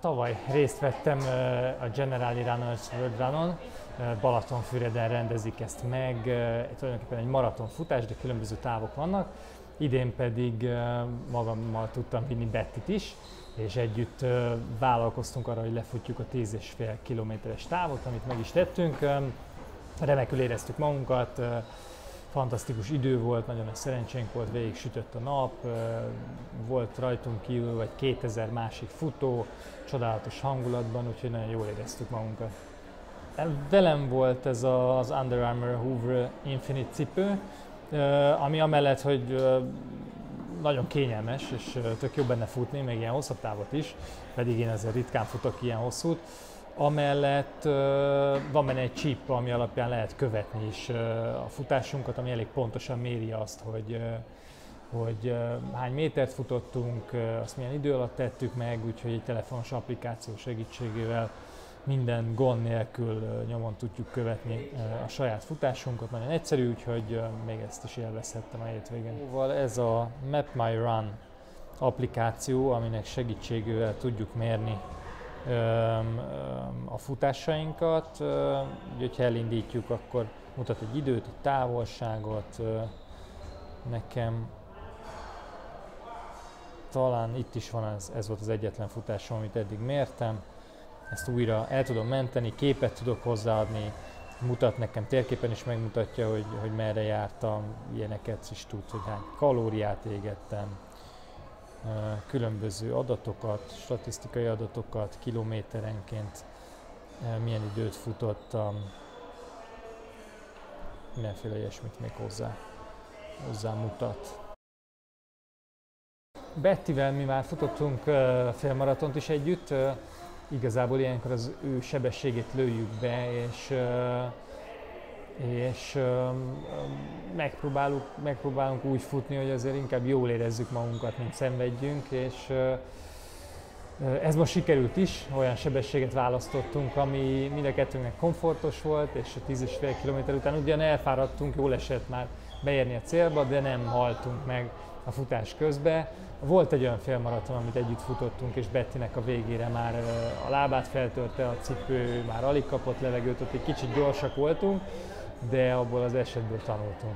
Tavaly részt vettem a Generali Runners World Runon, Balatonfüreden rendezik ezt meg, tulajdonképpen egy maratonfutás, de különböző távok vannak. Idén pedig magammal tudtam vinni Bettit is, és együtt vállalkoztunk arra, hogy lefutjuk a 10,5 kilométeres távot, amit meg is tettünk. Remekül éreztük magunkat, fantasztikus idő volt, nagyon nagy szerencsénk volt, végig sütött a nap, volt rajtunk kívül vagy 2000 másik futó, csodálatos hangulatban, úgyhogy nagyon jól éreztük magunkat. Velem volt ez az Under Armour Hoover Infinite cipő, ami amellett, hogy nagyon kényelmes, és tök jó benne futni, még ilyen hosszabb távot is, pedig én azért ritkán futok ilyen hosszút. Amellett van benne egy chip, ami alapján lehet követni is a futásunkat, ami elég pontosan méri azt, hogy, hogy hány métert futottunk, azt milyen idő alatt tettük meg, úgyhogy egy telefonos applikáció segítségével minden gond nélkül nyomon tudjuk követni a saját futásunkat. Nagyon egyszerű, úgyhogy még ezt is élvezhettem a hétvégén. Szóval ez a Map My Run applikáció, aminek segítségével tudjuk mérni a futásainkat. Ugye, ha elindítjuk, akkor mutat egy időt, egy távolságot. Nekem talán itt is van, ez, ez volt az egyetlen futásom, amit eddig mértem ezt újra el tudom menteni, képet tudok hozzáadni, mutat nekem, térképen is megmutatja, hogy, hogy merre jártam, ilyeneket is tud, hogy hány kalóriát égettem, különböző adatokat, statisztikai adatokat, kilométerenként milyen időt futottam, mindenféle ilyesmit még hozzá, hozzá mutat. Bettivel mi már futottunk félmaratont is együtt, igazából ilyenkor az ő sebességét lőjük be, és, és megpróbálunk, megpróbálunk úgy futni, hogy azért inkább jól érezzük magunkat, mint szenvedjünk, és ez most sikerült is, olyan sebességet választottunk, ami mind a kettőnknek komfortos volt, és a 10,5 km után ugyan elfáradtunk, jól esett már beérni a célba, de nem haltunk meg a futás közben. Volt egy olyan félmaraton, amit együtt futottunk, és Bettinek a végére már a lábát feltörte a cipő, már alig kapott levegőt, ott egy kicsit gyorsak voltunk, de abból az esetből tanultunk.